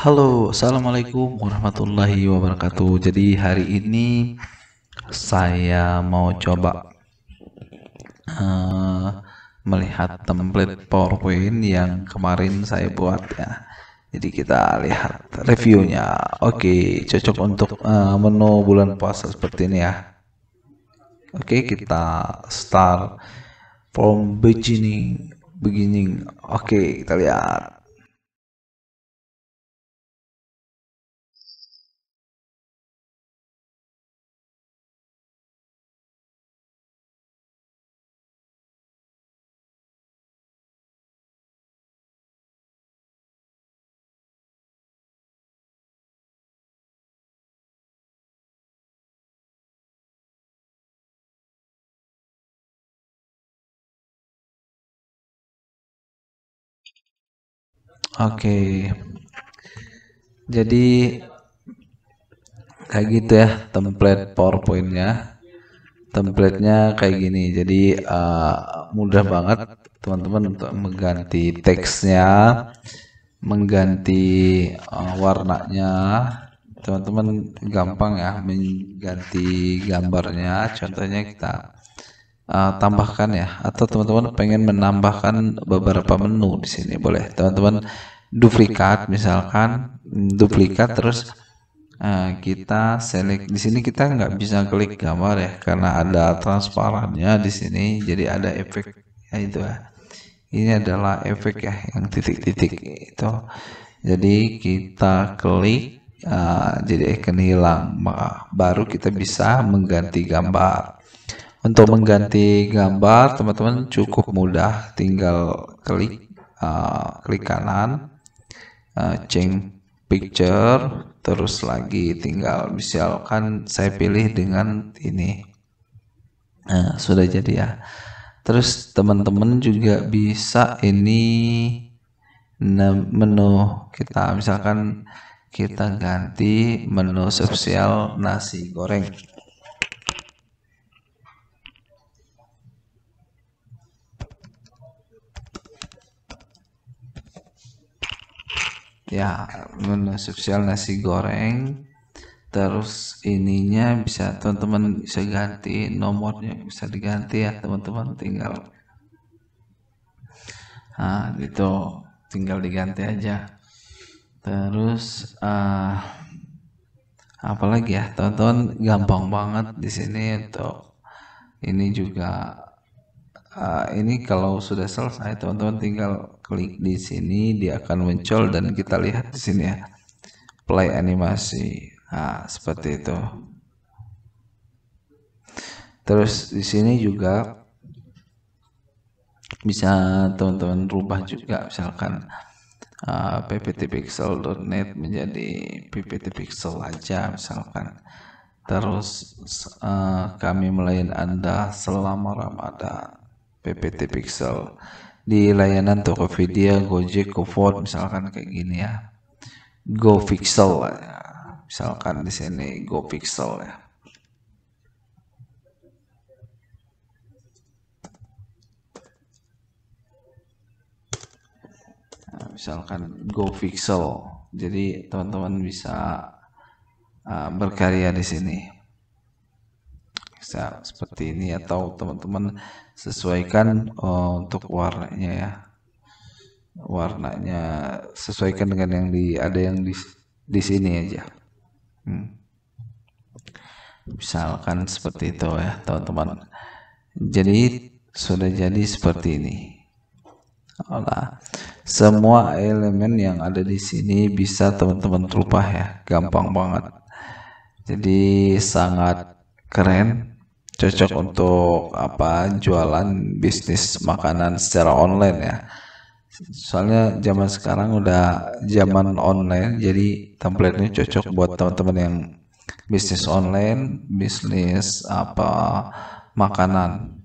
Halo, Assalamualaikum warahmatullahi wabarakatuh. Jadi hari ini saya mau coba uh, melihat template PowerPoint yang kemarin saya buat ya. Jadi kita lihat reviewnya. Oke, cocok untuk uh, menu bulan puasa seperti ini ya. Oke, kita start from beginning beginning. Oke, kita lihat. Oke. Jadi kayak gitu ya template PowerPoint-nya. Templatenya kayak gini. Jadi uh, mudah banget teman-teman untuk mengganti teksnya, mengganti uh, warnanya. Teman-teman gampang ya mengganti gambarnya. Contohnya kita uh, tambahkan ya. Atau teman-teman pengen menambahkan beberapa menu di sini boleh. Teman-teman duplikat misalkan duplikat terus uh, kita select. Di sini kita nggak bisa klik gambar ya karena ada transparannya di sini jadi ada efek ya itu ya. Ini adalah efek ya yang titik-titik itu. Jadi kita klik uh, jadi akan hilang baru kita bisa mengganti gambar untuk mengganti gambar, teman-teman cukup mudah, tinggal klik uh, klik kanan, uh, change picture, terus lagi tinggal misalkan saya pilih dengan ini. Nah, sudah jadi ya. Terus teman-teman juga bisa ini menu kita misalkan kita ganti menu spesial nasi goreng. Ya menu spesial nasi goreng. Terus ininya bisa teman-teman bisa ganti nomornya bisa diganti ya teman-teman tinggal. Nah gitu. Tinggal diganti aja. Terus uh, apalagi ya? Teman-teman gampang banget di sini untuk ini juga uh, ini kalau sudah selesai teman-teman tinggal klik di sini dia akan muncul dan kita lihat di sini ya. Play animasi. Nah seperti itu. Terus di sini juga bisa teman-teman rubah juga misalkan uh, pptpixel.net menjadi ppt pixel aja misalkan. Terus uh, kami melayani anda selama Ramadan PPT Pixel di layanan Tokopedia, Gojek, GoFood misalkan kayak gini ya. Go Pixel ya. Misalkan di sini Go Pixel ya. Nah, misalkan Go Pixel. Jadi teman-teman bisa uh, berkarya di sini bisa seperti ini atau teman-teman sesuaikan uh, untuk warnanya ya. Warnanya sesuaikan dengan yang di ada yang di di sini aja. Hmm. misalkan seperti itu ya teman-teman. Jadi sudah jadi seperti ini. Olah. semua elemen yang ada di sini bisa teman-teman rubah ya. Gampang banget. Jadi sangat keren cocok untuk apa jualan bisnis makanan secara online ya. Soalnya zaman sekarang udah zaman online jadi template ini cocok buat teman-teman yang bisnis online bisnis apa makanan.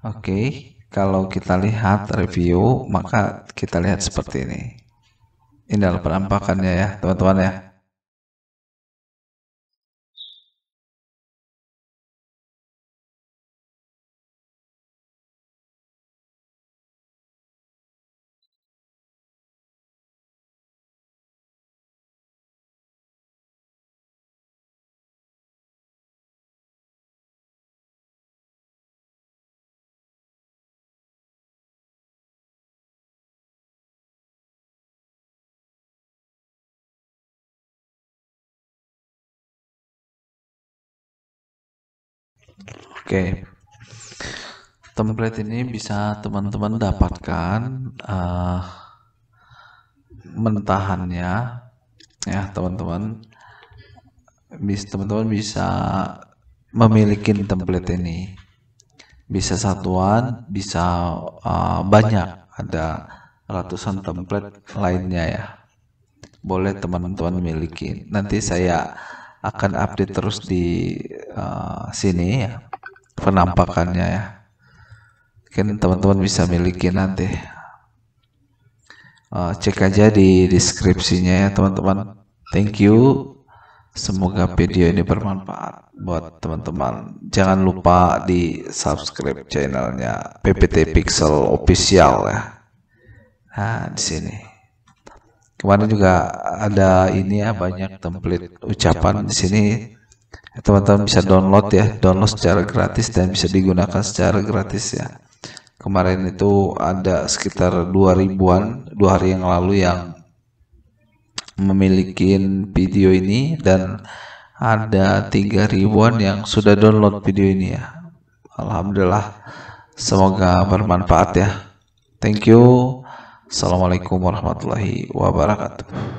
Oke okay. kalau kita lihat review maka kita lihat seperti ini. Ini adalah penampakannya ya teman-teman ya Oke. Template ini bisa teman-teman dapatkan uh, mentahannya ya teman-teman. Bisa teman-teman bisa memiliki template ini. Bisa satuan bisa uh, banyak. Ada ratusan template lainnya ya. Boleh teman-teman miliki. Nanti saya akan update terus di uh, sini ya penampakannya ya. Mungkin teman-teman bisa miliki nanti. Uh, cek aja di deskripsinya ya teman-teman. Thank you. Semoga video ini bermanfaat buat teman-teman. Jangan lupa di subscribe channelnya PPT Pixel Official ya. Nah di sini. Kemarin juga ada ini ya banyak template ucapan di sini teman-teman bisa download ya download secara gratis dan bisa digunakan secara gratis ya. Kemarin itu ada sekitar 2000-an dua hari yang lalu yang memiliki video ini dan ada tiga ribuan yang sudah download video ini ya. Alhamdulillah semoga bermanfaat ya. Thank you. Assalamualaikum warahmatullahi wabarakatuh